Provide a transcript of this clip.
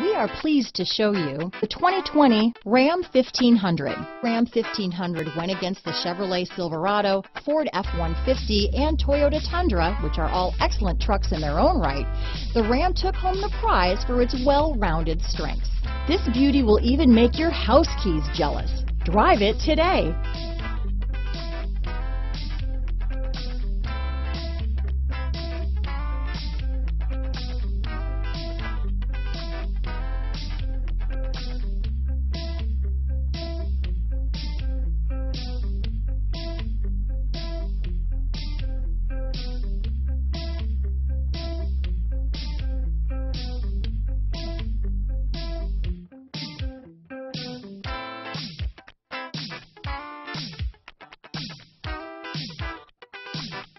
We are pleased to show you the 2020 Ram 1500. Ram 1500 went against the Chevrolet Silverado, Ford F-150, and Toyota Tundra, which are all excellent trucks in their own right. The Ram took home the prize for its well-rounded strengths. This beauty will even make your house keys jealous. Drive it today. Thank you.